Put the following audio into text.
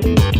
Bye.